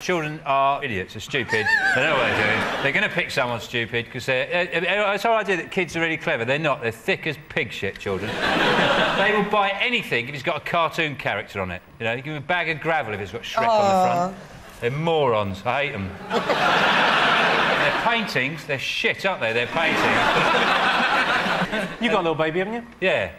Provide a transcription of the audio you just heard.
Children are idiots, they're stupid, they know what they're doing. They're going to pick someone stupid because they're. Eh, eh, eh, it's our idea that kids are really clever. They're not, they're thick as pig shit, children. they will buy anything if it's got a cartoon character on it. You know, you give them a bag of gravel if it's got Shrek on the front. They're morons, I hate them. they're paintings, they're shit, aren't they? They're paintings. You got a little baby, haven't you? Yeah.